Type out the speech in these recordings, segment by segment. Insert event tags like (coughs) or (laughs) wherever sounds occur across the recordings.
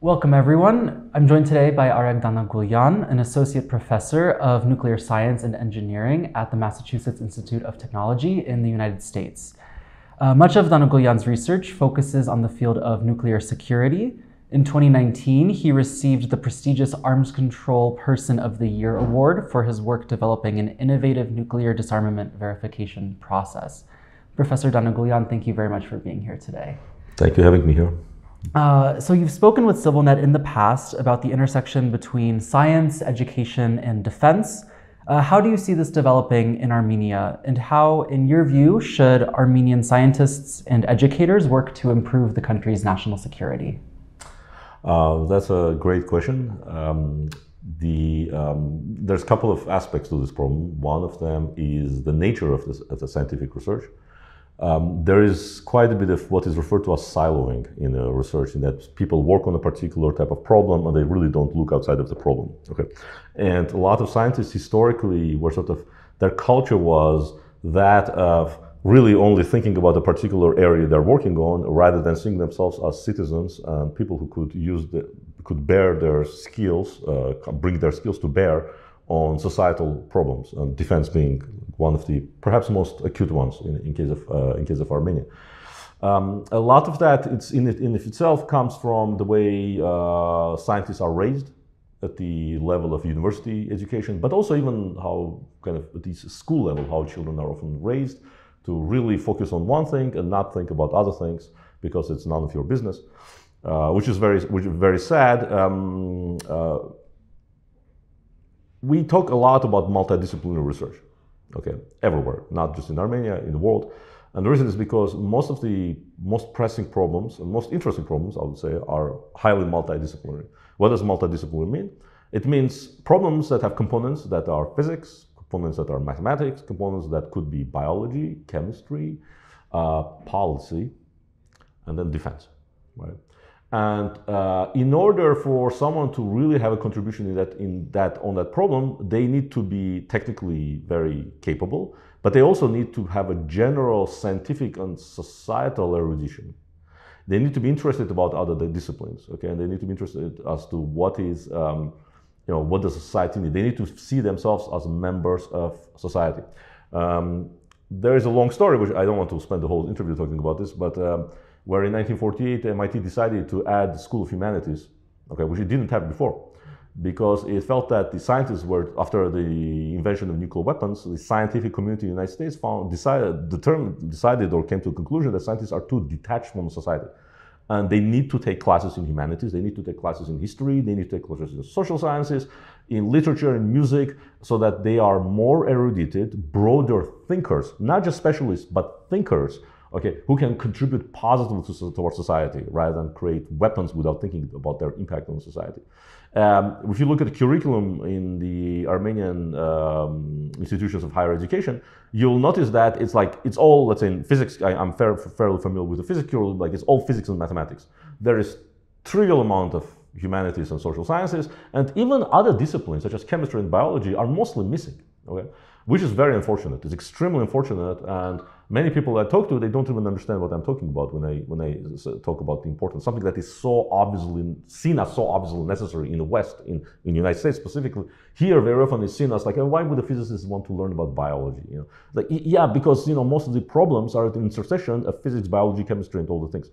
Welcome, everyone. I'm joined today by Areg Danagoulian, an associate professor of nuclear science and engineering at the Massachusetts Institute of Technology in the United States. Uh, much of Danagoulian's research focuses on the field of nuclear security. In 2019, he received the prestigious Arms Control Person of the Year award for his work developing an innovative nuclear disarmament verification process. Professor Danagoulian, thank you very much for being here today. Thank you for having me here. Uh, so you've spoken with CivilNet in the past about the intersection between science, education, and defense. Uh, how do you see this developing in Armenia, and how, in your view, should Armenian scientists and educators work to improve the country's national security? Uh, that's a great question. Um, the, um, there's a couple of aspects to this problem. One of them is the nature of, this, of the scientific research. Um, there is quite a bit of what is referred to as siloing in uh, research, in that people work on a particular type of problem and they really don't look outside of the problem. Okay, and a lot of scientists historically were sort of their culture was that of really only thinking about a particular area they're working on, rather than seeing themselves as citizens and people who could use the could bear their skills, uh, bring their skills to bear on societal problems, and defense being one of the perhaps most acute ones in, in case of uh, in case of Armenia. Um, a lot of that it's in it in itself comes from the way uh, scientists are raised at the level of university education, but also even how kind of at the school level how children are often raised to really focus on one thing and not think about other things because it's none of your business, uh, which is very which is very sad. Um, uh, we talk a lot about multidisciplinary research okay, everywhere, not just in Armenia, in the world. And the reason is because most of the most pressing problems and most interesting problems, I would say, are highly multidisciplinary. What does multidisciplinary mean? It means problems that have components that are physics, components that are mathematics, components that could be biology, chemistry, uh, policy, and then defense, right? And uh, in order for someone to really have a contribution in that, in that, on that problem, they need to be technically very capable, but they also need to have a general scientific and societal erudition. They need to be interested about other disciplines, okay, and they need to be interested as to what is, um, you know, what does society need. They need to see themselves as members of society. Um, there is a long story, which I don't want to spend the whole interview talking about this, but. Um, where in 1948 MIT decided to add the School of Humanities, okay, which it didn't have before, because it felt that the scientists were, after the invention of nuclear weapons, the scientific community in the United States found, decided, determined, decided or came to a conclusion that scientists are too detached from society. And they need to take classes in humanities, they need to take classes in history, they need to take classes in social sciences, in literature and music, so that they are more erudited, broader thinkers, not just specialists, but thinkers okay, who can contribute positively to, towards society rather than create weapons without thinking about their impact on society. Um, if you look at the curriculum in the Armenian um, institutions of higher education, you'll notice that it's like it's all let's say in physics. I, am fair, fairly familiar with the physics curriculum. Like it's all physics and mathematics. There is trivial amount of humanities and social sciences, and even other disciplines such as chemistry and biology are mostly missing. Okay, which is very unfortunate. It's extremely unfortunate, and many people I talk to they don't even understand what I'm talking about when I when I talk about the importance something that is so obviously seen as so obviously necessary in the West, in in the United States specifically. Here, very often is seen as like, why would a physicist want to learn about biology? You know, like yeah, because you know most of the problems are at the intersection of physics, biology, chemistry, and all the things.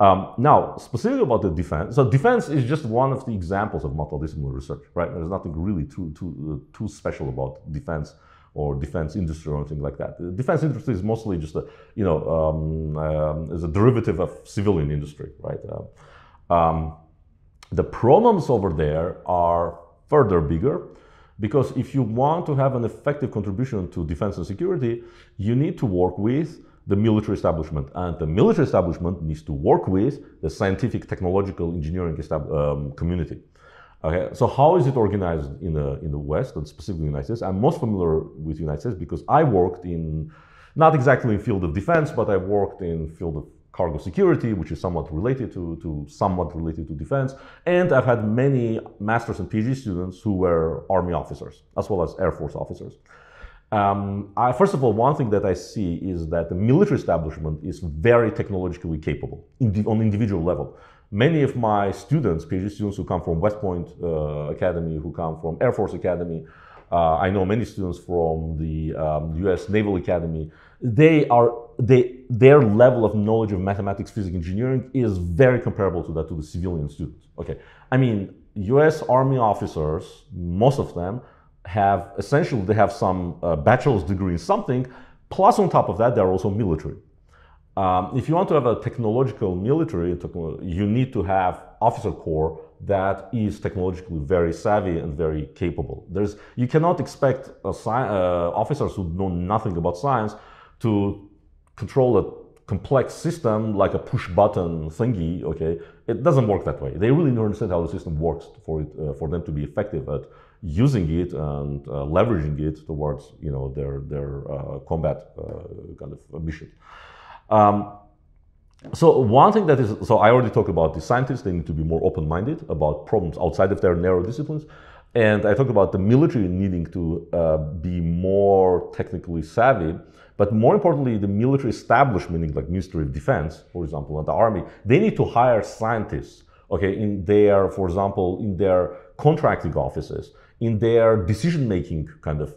Um, now, specifically about the defense, so defense is just one of the examples of multidisciplinary research, right? There's nothing really too too uh, too special about defense or defense industry or anything like that. The defense industry is mostly just a, you know, um, um, is a derivative of civilian industry, right? Uh, um, the problems over there are further bigger because if you want to have an effective contribution to defense and security, you need to work with the military establishment. And the military establishment needs to work with the scientific, technological, engineering um, community. Okay, so how is it organized in the in the West and specifically in the United States? I'm most familiar with the United States because I worked in not exactly in field of defense, but I worked in field of cargo security, which is somewhat related to, to somewhat related to defense. And I've had many master's and PhD students who were army officers as well as air force officers. Um, I, first of all, one thing that I see is that the military establishment is very technologically capable on individual level. Many of my students, PhD students who come from West Point uh, Academy, who come from Air Force Academy, uh, I know many students from the um, U.S. Naval Academy. They are they their level of knowledge of mathematics, physics, engineering is very comparable to that to the civilian students. Okay, I mean U.S. Army officers, most of them have essentially they have some uh, bachelor's degree in something. Plus, on top of that, they're also military. Um, if you want to have a technological military, you need to have officer corps that is technologically very savvy and very capable. There's, you cannot expect sci- uh, officers who know nothing about science to control a complex system like a push button thingy. Okay, it doesn't work that way. They really don't understand how the system works for it, uh, for them to be effective at using it and uh, leveraging it towards you know their their uh, combat uh, kind of mission. Um, so one thing that is, so I already talked about the scientists, they need to be more open-minded about problems outside of their narrow disciplines. And I talked about the military needing to uh, be more technically savvy, but more importantly, the military establishment, like Ministry of Defense, for example, and the Army, they need to hire scientists, okay, in their, for example, in their contracting offices, in their decision-making kind of,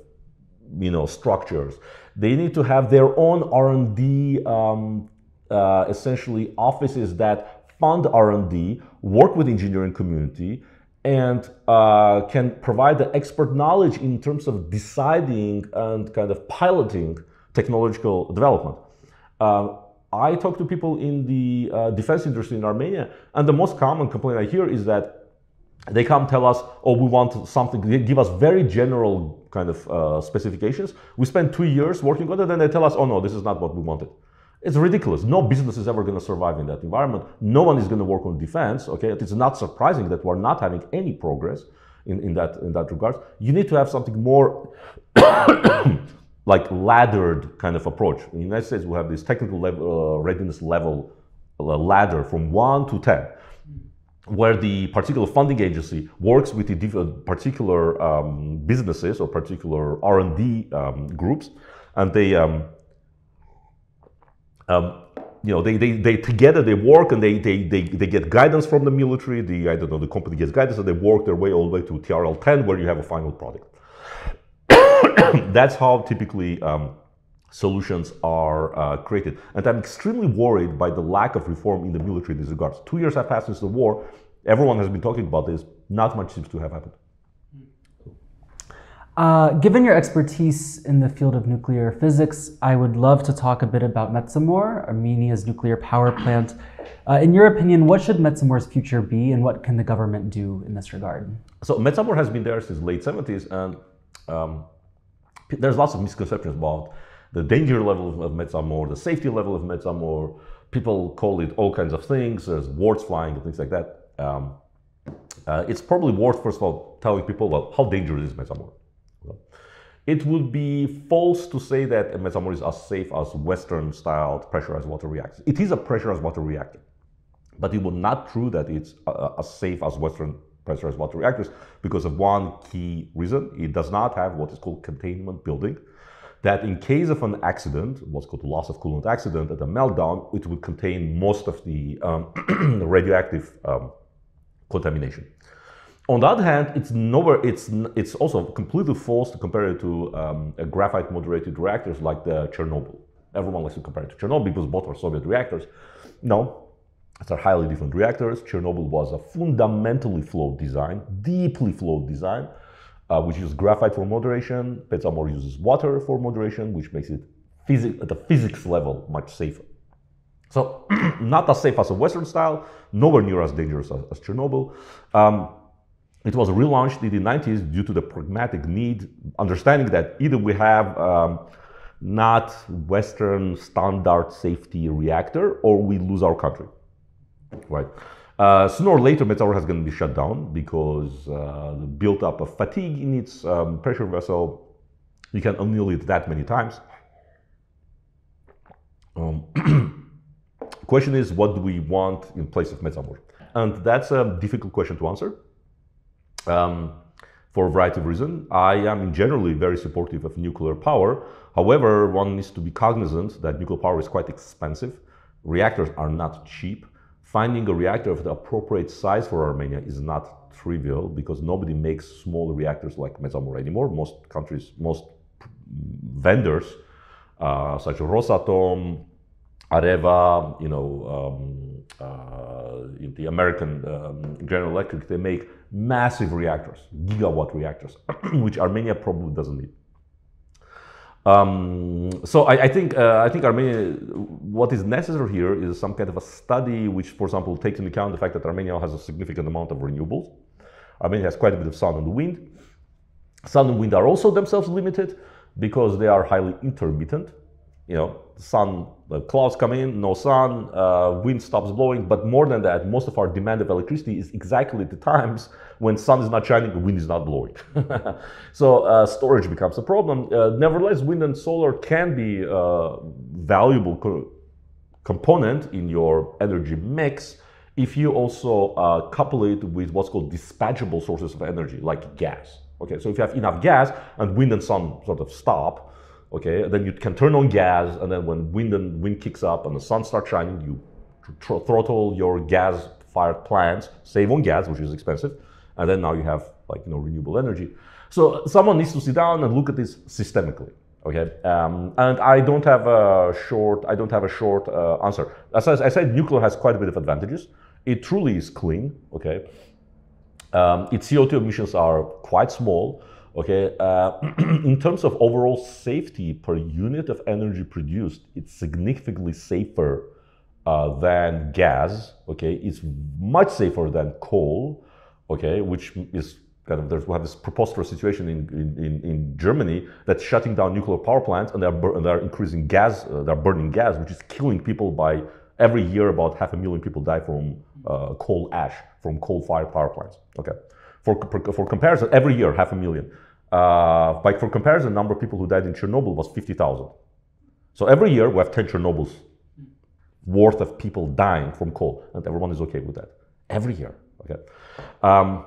you know, structures. They need to have their own R&D um, uh, essentially offices that fund R&D, work with engineering community, and uh, can provide the expert knowledge in terms of deciding and kind of piloting technological development. Uh, I talk to people in the uh, defense industry in Armenia, and the most common complaint I hear is that they come tell us, oh, we want something, they give us very general kind of uh, specifications. We spend two years working on it, and they tell us, oh no, this is not what we wanted. It's ridiculous. No business is ever going to survive in that environment. No one is going to work on defense. Okay, it's not surprising that we're not having any progress in, in that in that regard. You need to have something more (coughs) like laddered kind of approach. In the United States, we have this technical level, uh, readiness level uh, ladder from one to ten, where the particular funding agency works with the uh, particular um, businesses or particular R and D um, groups, and they um, um, you know, they, they, they together they work and they, they, they, they get guidance from the military. The I don't know the company gets guidance and they work their way all the way to TRL 10 where you have a final product. (coughs) That's how typically um, solutions are uh, created. And I'm extremely worried by the lack of reform in the military in these regards. Two years have passed since the war. Everyone has been talking about this. Not much seems to have happened. Uh, given your expertise in the field of nuclear physics, I would love to talk a bit about Metsamor, Armenia's nuclear power plant. Uh, in your opinion, what should Metsamor's future be, and what can the government do in this regard? So Metsamor has been there since late 70s, and um, there's lots of misconceptions about the danger level of Metsamor, the safety level of Metsamor. People call it all kinds of things. There's words flying and things like that. Um, uh, it's probably worth, first of all, telling people well, how dangerous is Metsamor. It would be false to say that a Metsamor is as safe as Western-styled pressurized water reactors. It is a pressurized water reactor, but it would not true that it's uh, as safe as Western pressurized water reactors because of one key reason. It does not have what is called containment building. That in case of an accident, what's called loss of coolant accident, at a meltdown, it would contain most of the um, (clears throat) radioactive um, contamination. On the other hand, it's nowhere. It's it's also completely false to compare it to um, graphite moderated reactors like the Chernobyl. Everyone likes to compare it to Chernobyl because both are Soviet reactors. No, it's are highly different reactors. Chernobyl was a fundamentally flawed design, deeply flawed design, uh, which uses graphite for moderation. Metsamor uses water for moderation, which makes it phys- at the physics level much safer. So, (clears throat) not as safe as a Western style, nowhere near as dangerous as, as Chernobyl. Um, it was relaunched in the 90s due to the pragmatic need, understanding that either we have um, not Western standard safety reactor or we lose our country, right? Uh, sooner or later, Metsamor has going to be shut down because uh, the built up of fatigue in its um, pressure vessel. You can anneal it that many times. Um, (clears throat) question is, what do we want in place of Metsamor? And that's a difficult question to answer um, for a variety of reasons. I am generally very supportive of nuclear power. However, one needs to be cognizant that nuclear power is quite expensive. Reactors are not cheap. Finding a reactor of the appropriate size for Armenia is not trivial because nobody makes small reactors like Metsamor anymore. Most countries, most vendors, uh, such as Rosatom, Areva, you know, um, uh, the American um, General Electric, they make massive reactors, gigawatt reactors, (clears throat) which Armenia probably doesn't need. Um, so I, I think uh, I think Armenia, what is necessary here is some kind of a study which, for example, takes into account the fact that Armenia has a significant amount of renewables. Armenia has quite a bit of sun and wind. Sun and wind are also themselves limited because they are highly intermittent. You know, sun, the clouds come in, no sun, uh, wind stops blowing. But more than that, most of our demand of electricity is exactly the times when sun is not shining, the wind is not blowing. (laughs) so uh, storage becomes a problem. Uh, nevertheless, wind and solar can be a uh, valuable co component in your energy mix if you also uh, couple it with what's called dispatchable sources of energy, like gas. Okay, so if you have enough gas and wind and sun sort of stop, okay, then you can turn on gas, and then when wind and wind kicks up and the sun starts shining, you throttle your gas-fired plants, save on gas, which is expensive, and then now you have like you know renewable energy. So someone needs to sit down and look at this systemically. Okay, um, and I don't have a short. I don't have a short uh, answer. As I said, nuclear has quite a bit of advantages. It truly is clean. Okay, um, its CO2 emissions are quite small. Okay, uh, (clears throat) in terms of overall safety per unit of energy produced, it's significantly safer uh, than gas. Okay, it's much safer than coal okay, which is kind of there's we have this preposterous situation in, in, in, Germany that's shutting down nuclear power plants and they're, they're increasing gas, uh, they're burning gas, which is killing people by every year about half a million people die from uh, coal ash from coal-fired power plants. Okay, for, for comparison, every year half a million. Uh, like for comparison, number of people who died in Chernobyl was 50,000. So every year we have 10 Chernobyls worth of people dying from coal, and everyone is okay with that. Every year. Okay. Um,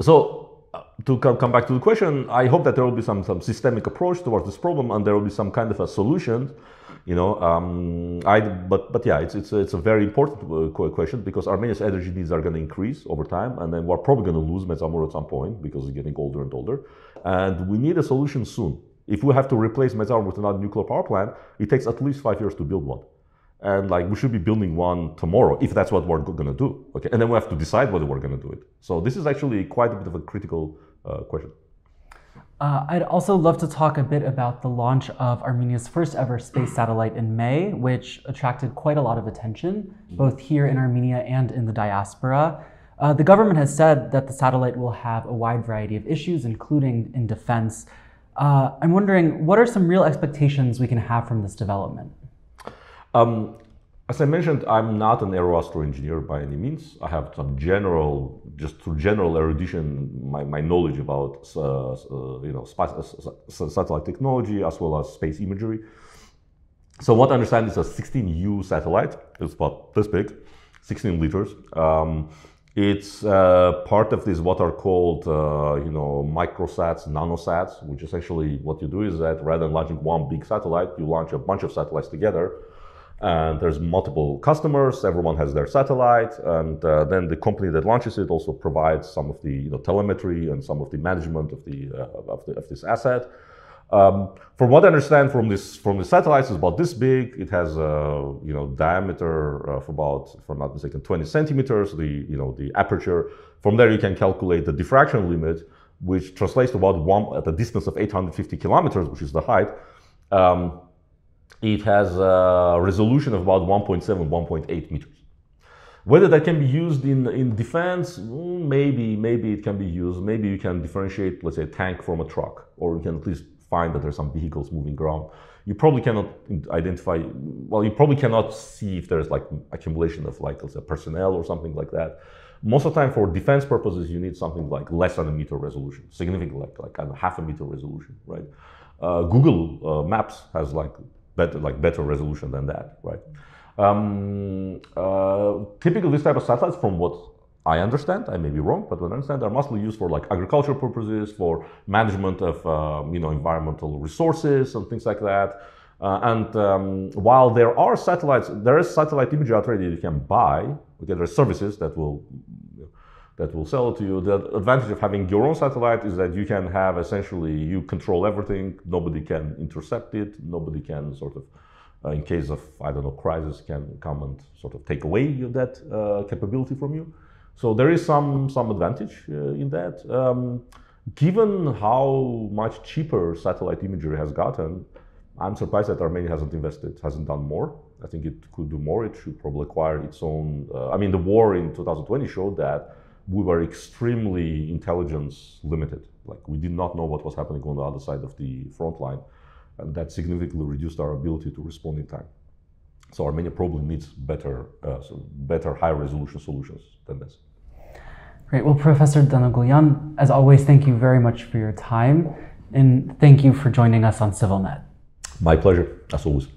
so uh, to come back to the question, I hope that there will be some, some systemic approach towards this problem and there will be some kind of a solution. You know, um, I, but, but yeah, it's, it's, a, it's a very important uh, question because Armenia's energy needs are going to increase over time and then we're probably going to lose Metsamor at some point because it's getting older and older. And we need a solution soon. If we have to replace Metsamor with another nuclear power plant, it takes at least five years to build one and like we should be building one tomorrow if that's what we're going to do okay and then we have to decide whether we're going to do it so this is actually quite a bit of a critical uh, question uh, I'd also love to talk a bit about the launch of Armenia's first ever space satellite in May, which attracted quite a lot of attention, both here in Armenia and in the diaspora. Uh, the government has said that the satellite will have a wide variety of issues, including in defense. Uh, I'm wondering, what are some real expectations we can have from this development? Um, as I mentioned, I'm not an aeroastro engineer by any means. I have some general, just through general erudition, my, my knowledge about uh, uh, you know satellite technology as well as space imagery. So what I understand is a 16U satellite. It's about this big, 16 liters. Um, it's uh, part of this what are called uh, you know microsats, nanosats, which essentially what you do is that rather than launching one big satellite, you launch a bunch of satellites together and there's multiple customers everyone has their satellite and uh, then the company that launches it also provides some of the you know, telemetry and some of the management of the, uh, of, the of, this asset um, from what I understand from this from the satellites, it's about this big. It has a you know diameter of about, if I'm not mistaken, 20 centimeters. The you know the aperture. From there, you can calculate the diffraction limit, which translates to about one at a distance of 850 kilometers, which is the height. Um, it has a resolution of about 1.7, 1.8 meters. Whether that can be used in, in defense, mm, maybe, maybe it can be used. Maybe you can differentiate, let's say, a tank from a truck, or you can at least find that there's some vehicles moving around. You probably cannot identify, well, you probably cannot see if there's like accumulation of like, let's say, personnel or something like that. Most of the time for defense purposes, you need something like less than a meter resolution, significantly like, like kind of half a meter resolution, right? Uh, Google uh, Maps has like better like better resolution than that, right? Um, uh, typically, this type of satellites, from what I understand, I may be wrong, but what I understand, are mostly used for like agricultural purposes, for management of uh, you know environmental resources and things like that. Uh, and um, while there are satellites, there is satellite imagery already you can buy. Okay, there are services that will that will sell it to you. The advantage of having your own satellite is that you can have essentially you control everything. Nobody can intercept it. Nobody can sort of, uh, in case of I don't know crisis, can come and sort of take away that uh, capability from you. So there is some some advantage uh, in that. Um, given how much cheaper satellite imagery has gotten, I'm surprised that Armenia hasn't invested, hasn't done more. I think it could do more. It should probably acquire its own. Uh, I mean, the war in 2020 showed that we were extremely intelligence limited. Like we did not know what was happening on the other side of the front line, and that significantly reduced our ability to respond in time. So Armenia probably needs better, uh, so better high resolution solutions than this. Great. Well, Professor Danagoulian, as always, thank you very much for your time, and thank you for joining us on CivilNet. My pleasure, as always.